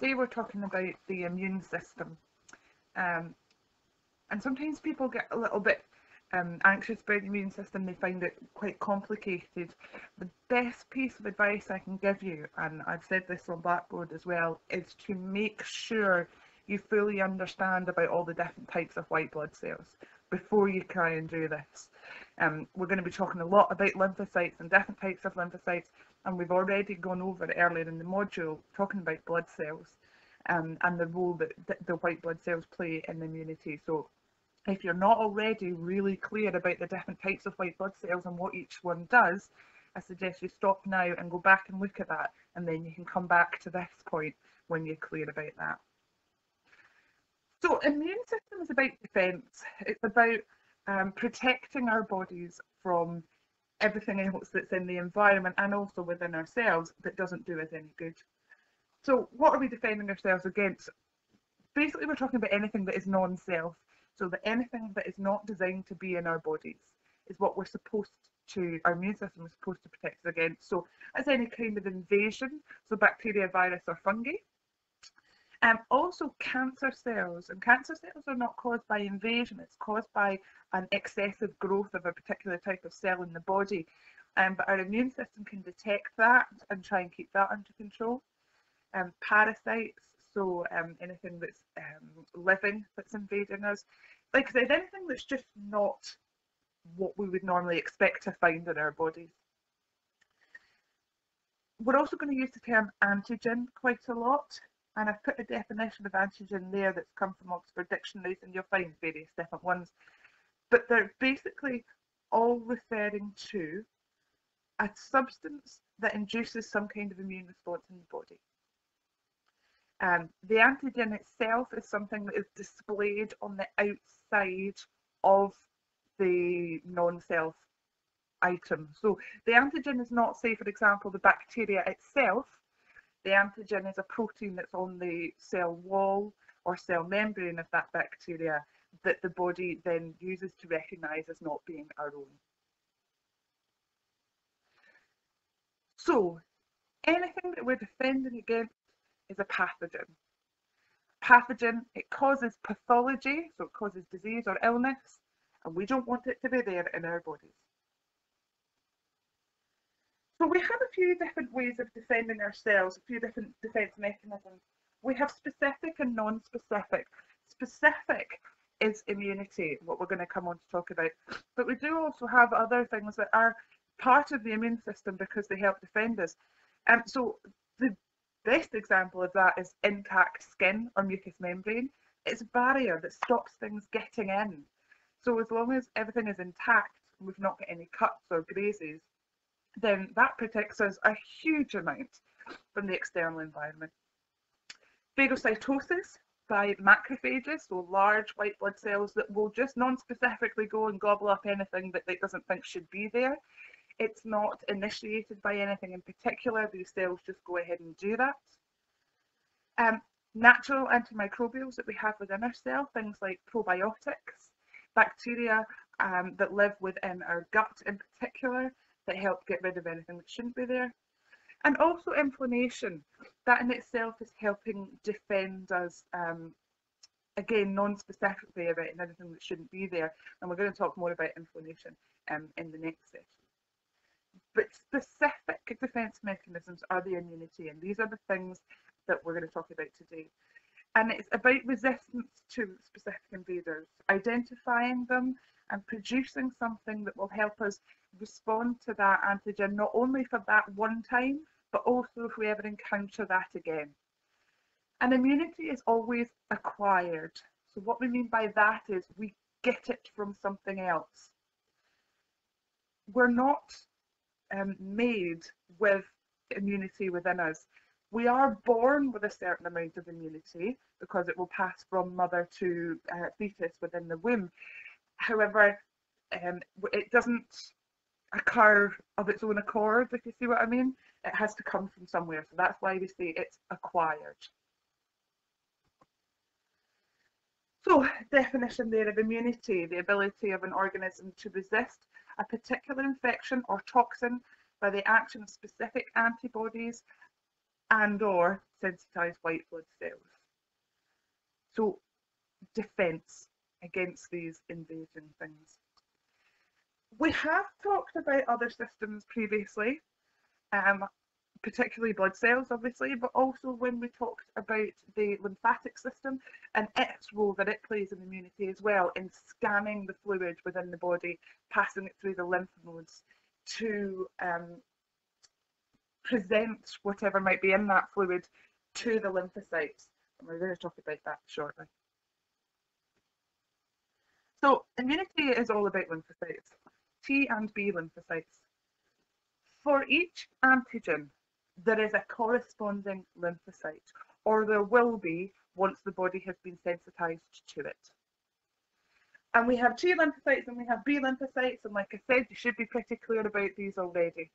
today we're talking about the immune system. Um, and sometimes people get a little bit um, anxious about the immune system, they find it quite complicated. The best piece of advice I can give you, and I've said this on Blackboard as well, is to make sure you fully understand about all the different types of white blood cells before you try and do this. Um, we're going to be talking a lot about lymphocytes and different types of lymphocytes, and we've already gone over earlier in the module talking about blood cells um, and the role that the white blood cells play in the immunity. So if you're not already really clear about the different types of white blood cells and what each one does, I suggest you stop now and go back and look at that, and then you can come back to this point when you're clear about that. So immune system is about defence. It's about um, protecting our bodies from everything else that's in the environment and also within ourselves that doesn't do us any good. So what are we defending ourselves against? Basically, we're talking about anything that is non-self. So that anything that is not designed to be in our bodies is what we're supposed to, our immune system is supposed to protect us against. So as any kind of invasion, so bacteria, virus or fungi. Um, also cancer cells, and cancer cells are not caused by invasion, it's caused by an excessive growth of a particular type of cell in the body. Um, but our immune system can detect that and try and keep that under control. Um, parasites, so um, anything that's um, living that's invading us. Like I said, anything that's just not what we would normally expect to find in our bodies. We're also going to use the term antigen quite a lot, and I've put a definition of antigen there that's come from Oxford Dictionaries, and you'll find various different ones. But they're basically all referring to a substance that induces some kind of immune response in the body. Um, the antigen itself is something that is displayed on the outside of the non-self item. So the antigen is not, say, for example, the bacteria itself. The antigen is a protein that's on the cell wall or cell membrane of that bacteria that the body then uses to recognise as not being our own. So anything that we're defending against is a pathogen. Pathogen, it causes pathology, so it causes disease or illness, and we don't want it to be there in our bodies. So we have a few different ways of defending ourselves, a few different defence mechanisms. We have specific and non-specific. Specific is immunity, what we're going to come on to talk about. But we do also have other things that are part of the immune system because they help defend us. Um, so the Best example of that is intact skin or mucous membrane. It's a barrier that stops things getting in. So as long as everything is intact, we've not got any cuts or grazes, then that protects us a huge amount from the external environment. Phagocytosis by macrophages, so large white blood cells that will just non-specifically go and gobble up anything that it doesn't think should be there. It's not initiated by anything in particular. These cells just go ahead and do that. Um, natural antimicrobials that we have within our cell, things like probiotics, bacteria um, that live within our gut in particular, that help get rid of anything that shouldn't be there. And also inflammation. That in itself is helping defend us, um, again, non-specifically about anything that shouldn't be there. And we're going to talk more about inflammation um, in the next session. But specific defence mechanisms are the immunity, and these are the things that we're going to talk about today. And it's about resistance to specific invaders, identifying them and producing something that will help us respond to that antigen, not only for that one time, but also if we ever encounter that again. And immunity is always acquired. So what we mean by that is we get it from something else. We're not um, made with immunity within us. We are born with a certain amount of immunity because it will pass from mother to uh, fetus within the womb. However, um, it doesn't occur of its own accord, if you see what I mean. It has to come from somewhere, so that's why we say it's acquired. So, definition there of immunity, the ability of an organism to resist a particular infection or toxin by the action of specific antibodies and or sensitized white blood cells. So defense against these invasion things. We have talked about other systems previously, um, particularly blood cells, obviously, but also when we talked about the lymphatic system and its role that it plays in immunity as well in scanning the fluid within the body, passing it through the lymph nodes to um, present whatever might be in that fluid to the lymphocytes. And we're going to talk about that shortly. So immunity is all about lymphocytes, T and B lymphocytes. For each antigen, there is a corresponding lymphocyte, or there will be once the body has been sensitized to it. And we have T lymphocytes and we have B lymphocytes, and like I said, you should be pretty clear about these already.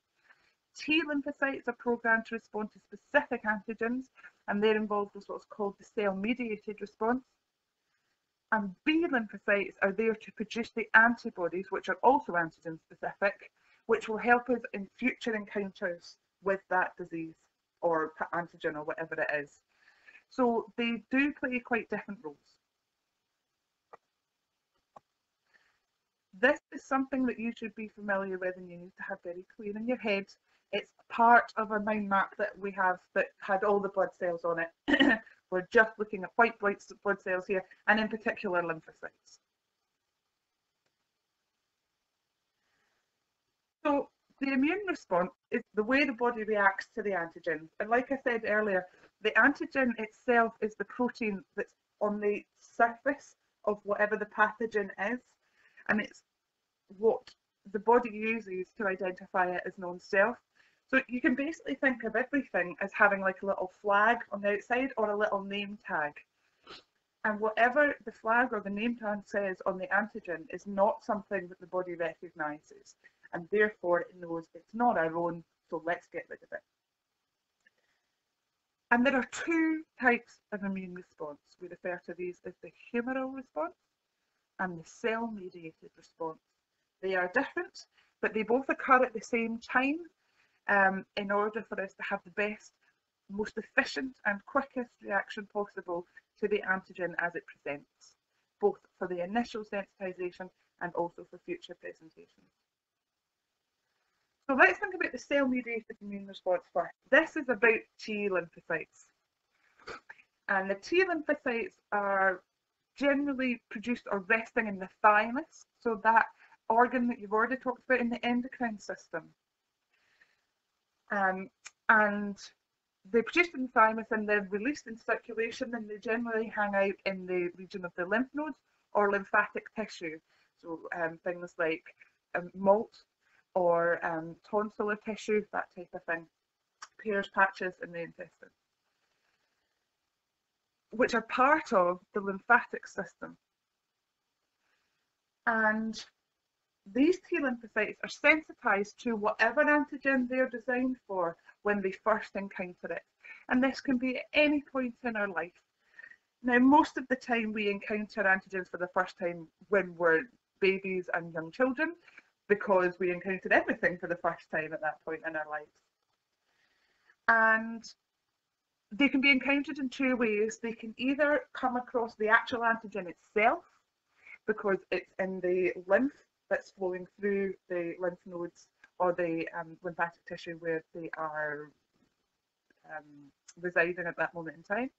T lymphocytes are programmed to respond to specific antigens, and they're involved with what's called the cell-mediated response. And B lymphocytes are there to produce the antibodies, which are also antigen specific, which will help us in future encounters with that disease or antigen or whatever it is. So they do play quite different roles. This is something that you should be familiar with and you need to have very clear in your head. It's part of a mind map that we have that had all the blood cells on it. We're just looking at white blood cells here and in particular lymphocytes. So the immune response is the way the body reacts to the antigens. And like I said earlier, the antigen itself is the protein that's on the surface of whatever the pathogen is. And it's what the body uses to identify it as non-self. So you can basically think of everything as having like a little flag on the outside or a little name tag. And whatever the flag or the name tag says on the antigen is not something that the body recognises and therefore it knows it's not our own, so let's get rid of it. And there are two types of immune response. We refer to these as the humoral response and the cell-mediated response. They are different, but they both occur at the same time um, in order for us to have the best, most efficient and quickest reaction possible to the antigen as it presents, both for the initial sensitization and also for future presentations. So let's think about the cell-mediated immune response first. This is about T lymphocytes. And the T lymphocytes are generally produced or resting in the thymus, so that organ that you've already talked about in the endocrine system. Um, and they're produced in the thymus and they're released in circulation and they generally hang out in the region of the lymph nodes or lymphatic tissue. So um, things like um, MALT or um, tonsillar tissue, that type of thing, Peyer's patches in the intestine, which are part of the lymphatic system. And these T lymphocytes are sensitized to whatever antigen they're designed for when they first encounter it. And this can be at any point in our life. Now, most of the time we encounter antigens for the first time when we're babies and young children, because we encountered everything for the first time at that point in our lives. And they can be encountered in two ways. They can either come across the actual antigen itself, because it's in the lymph that's flowing through the lymph nodes or the um, lymphatic tissue where they are um, residing at that moment in time.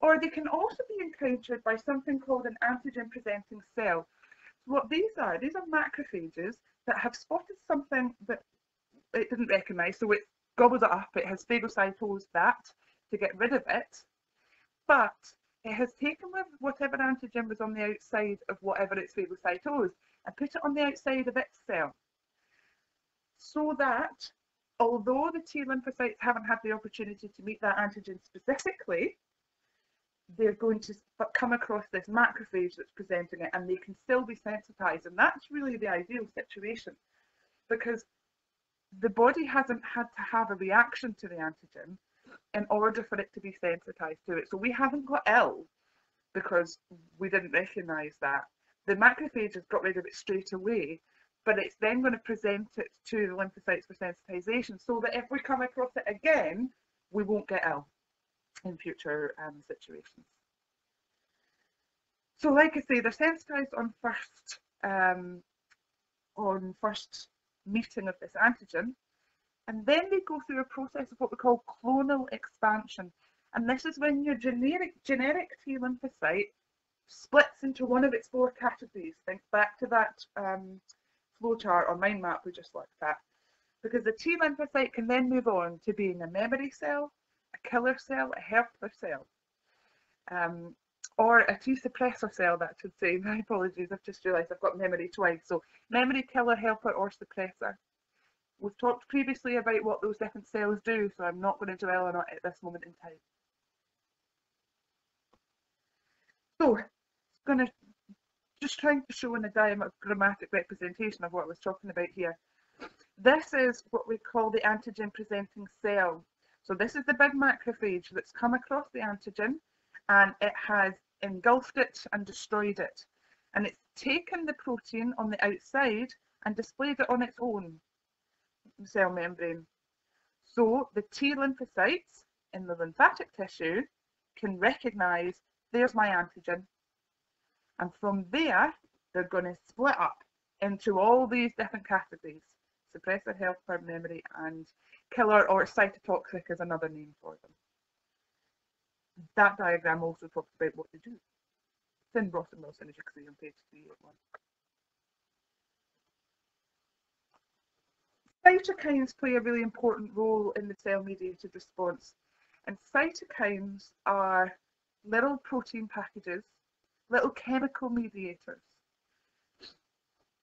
Or they can also be encountered by something called an antigen presenting cell, So what these are, these are macrophages that have spotted something that it didn't recognise, so it gobbles it up, it has phagocytosed that to get rid of it, but it has taken with whatever antigen was on the outside of whatever it's phagocytosed and put it on the outside of its cell. So that although the T lymphocytes haven't had the opportunity to meet that antigen specifically, they're going to come across this macrophage that's presenting it and they can still be sensitized. And that's really the ideal situation because the body hasn't had to have a reaction to the antigen in order for it to be sensitized to it. So we haven't got ill because we didn't recognize that. The macrophage has got rid of it straight away, but it's then going to present it to the lymphocytes for sensitization so that if we come across it again, we won't get ill. in future um, situations. So like I say, they're sensitized on first um, on first meeting of this antigen, and then they go through a process of what we call clonal expansion. And this is when your generic generic T lymphocyte splits into one of its four categories. Think back to that um, flowchart or mind map we just looked at. Because the T lymphocyte can then move on to being a memory cell, a killer cell, a helper cell. Um, or a T suppressor cell, that should say. My apologies, I've just realised I've got memory twice. So memory killer, helper or suppressor. We've talked previously about what those different cells do, so I'm not going to dwell on it at this moment in time. So, going to just trying to show in a diagrammatic representation of what I was talking about here. This is what we call the antigen presenting cell. So this is the big macrophage that's come across the antigen and it has engulfed it and destroyed it. And it's taken the protein on the outside and displayed it on its own cell membrane. So the T lymphocytes in the lymphatic tissue can recognise there's my antigen. And from there, they're going to split up into all these different categories. Suppressor, helper, memory, and killer or cytotoxic is another name for them that diagram also talks about what they do. It's in Ross and Wilson, as you can see on page 381. Cytokines play a really important role in the cell-mediated response. And cytokines are little protein packages, little chemical mediators.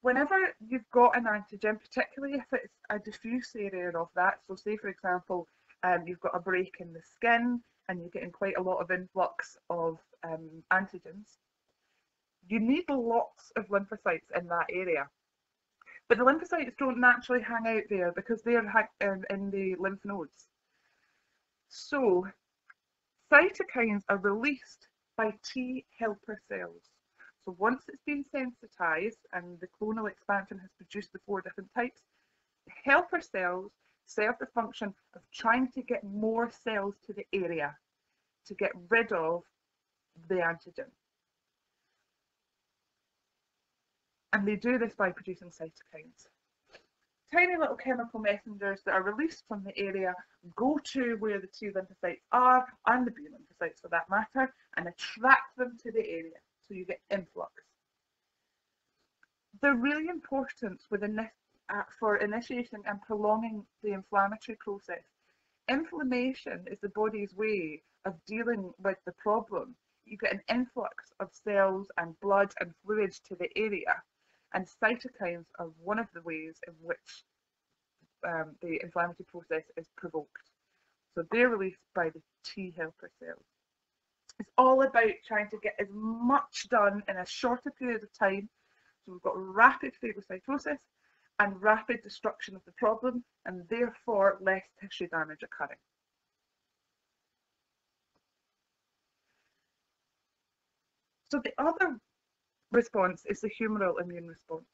Whenever you've got an antigen, particularly if it's a diffuse area of that, so say for example, um, you've got a break in the skin, and you're getting quite a lot of influx of um, antigens, you need lots of lymphocytes in that area. But the lymphocytes don't naturally hang out there because they're in, in the lymph nodes. So cytokines are released by T helper cells. So once it's been sensitized and the clonal expansion has produced the four different types, the helper cells serve the function of trying to get more cells to the area to get rid of the antigen. And they do this by producing cytokines. Tiny little chemical messengers that are released from the area go to where the T lymphocytes are, and the B lymphocytes for that matter, and attract them to the area. So you get influx. They're really important this uh, for initiating and prolonging the inflammatory process. Inflammation is the body's way of dealing with the problem. You get an influx of cells and blood and fluids to the area, and cytokines are one of the ways in which um, the inflammatory process is provoked. So they're released by the T helper cells. It's all about trying to get as much done in a shorter period of time. So we've got rapid phagocytosis and rapid destruction of the problem and therefore less tissue damage occurring. So the other response is the humoral immune response.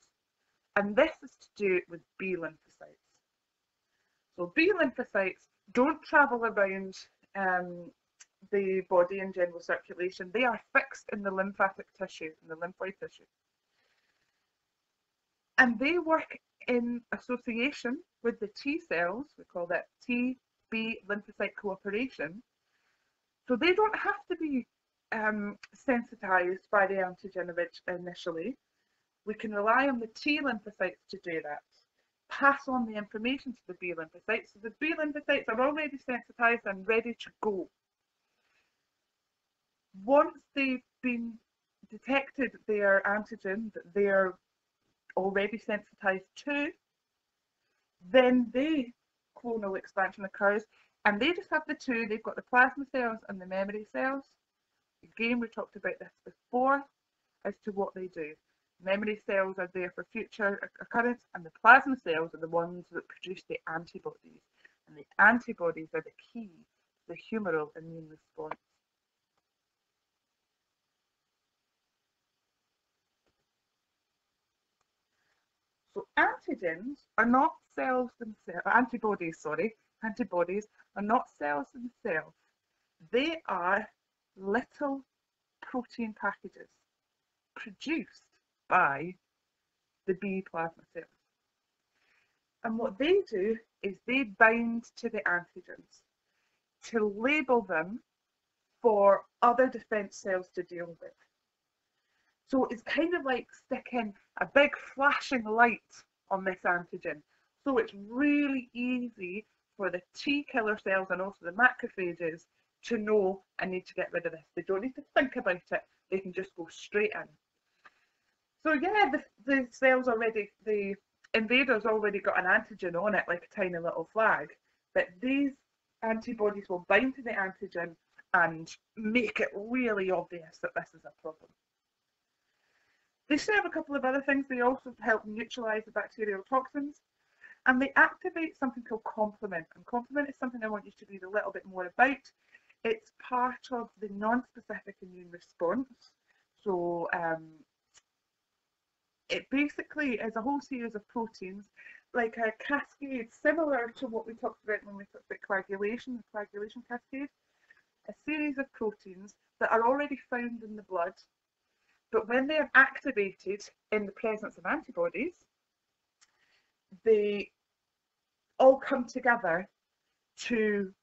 And this is to do with B lymphocytes. So B lymphocytes don't travel around um, the body in general circulation. They are fixed in the lymphatic tissue, in the lymphoid tissue. And they work in association with the T cells, we call that T B lymphocyte cooperation. So they don't have to be um, sensitized by the antigen initially. We can rely on the T lymphocytes to do that. Pass on the information to the B lymphocytes. So the B lymphocytes are already sensitized and ready to go. Once they've been detected their antigen that they're already sensitized to, then the clonal expansion occurs and they just have the two, they've got the plasma cells and the memory cells. Again, we talked about this before as to what they do. Memory cells are there for future occurrence and the plasma cells are the ones that produce the antibodies. And the antibodies are the key to the humoral immune response. So antigens are not cells themselves, antibodies, sorry, antibodies are not cells themselves. They are little protein packages produced by the B plasma cells. And what they do is they bind to the antigens to label them for other defense cells to deal with. So it's kind of like sticking a big flashing light on this antigen. So it's really easy for the T killer cells and also the macrophages to know I need to get rid of this. They don't need to think about it. They can just go straight in. So yeah, the, the cells already, the invader's already got an antigen on it, like a tiny little flag. But these antibodies will bind to the antigen and make it really obvious that this is a problem. They serve a couple of other things. They also help neutralize the bacterial toxins and they activate something called complement. And complement is something I want you to read a little bit more about. It's part of the non-specific immune response. So um, it basically is a whole series of proteins, like a cascade, similar to what we talked about when we talked about coagulation, the coagulation cascade. A series of proteins that are already found in the blood, but when they are activated in the presence of antibodies, they all come together to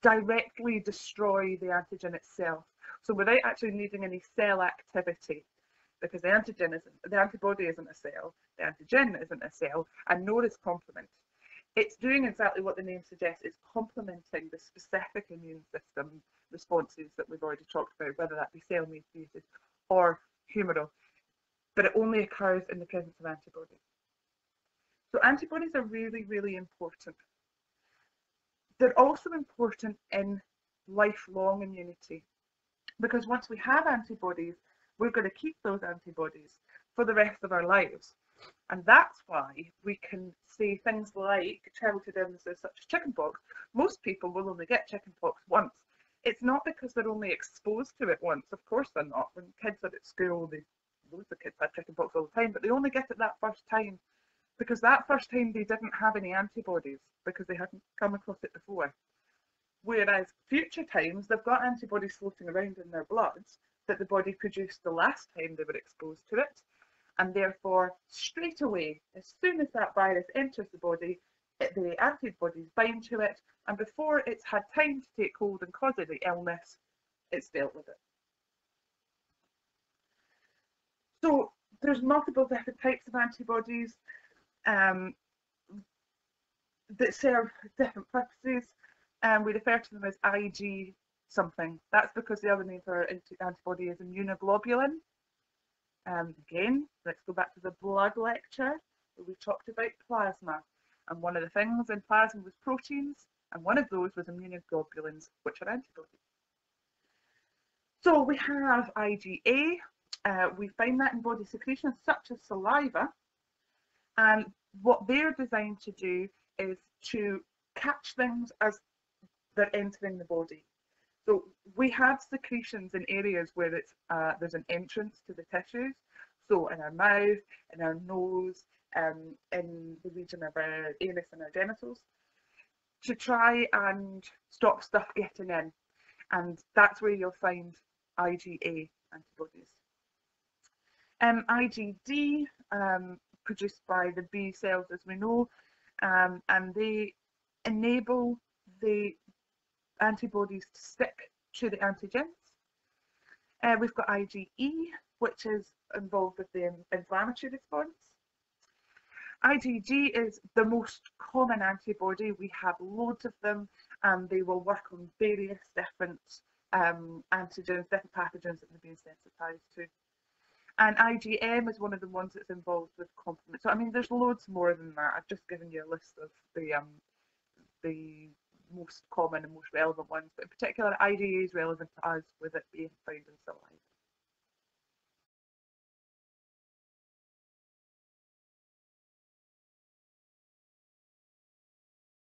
directly destroy the antigen itself. So without actually needing any cell activity, because the antigen isn't, the antibody isn't a cell, the antigen isn't a cell, and nor is complement. It's doing exactly what the name suggests, it's complementing the specific immune system responses that we've already talked about, whether that be cell mediated or humoral, but it only occurs in the presence of antibodies. So antibodies are really, really important. They're also important in lifelong immunity because once we have antibodies, we're going to keep those antibodies for the rest of our lives. And that's why we can say things like childhood illnesses such as chickenpox. Most people will only get chickenpox once. It's not because they're only exposed to it once. Of course they're not. When kids are at school, they, loads of kids have chickenpox all the time, but they only get it that first time because that first time they didn't have any antibodies because they hadn't come across it before. Whereas future times they've got antibodies floating around in their blood that the body produced the last time they were exposed to it, and therefore straight away, as soon as that virus enters the body, the antibodies bind to it, and before it's had time to take hold and cause any illness, it's dealt with it. So there's multiple different types of antibodies um, that serve different purposes, and we refer to them as IG something. That's because the other name for antibody is immunoglobulin. Um, again, let's go back to the blood lecture where we talked about plasma. And one of the things in plasma was proteins, and one of those was immunoglobulins, which are antibodies. So we have IgA. Uh, we find that in body secretions such as saliva. And what they're designed to do is to catch things as they're entering the body. So we have secretions in areas where it's uh, there's an entrance to the tissues. So in our mouth, in our nose, um, in the region of our anus and our genitals, to try and stop stuff getting in. And that's where you'll find IgA antibodies. Um, IgD, um, produced by the B cells, as we know, um, and they enable the antibodies to stick to the antigens. Uh, we've got IgE, which is involved with the inflammatory response. IgG is the most common antibody. We have loads of them and they will work on various different um, antigens, different pathogens that they've been sensitized to. And IgM is one of the ones that's involved with complement. So I mean, there's loads more than that. I've just given you a list of the um, the most common and most relevant ones, but in particular IgA is relevant to us with it being found in saliva.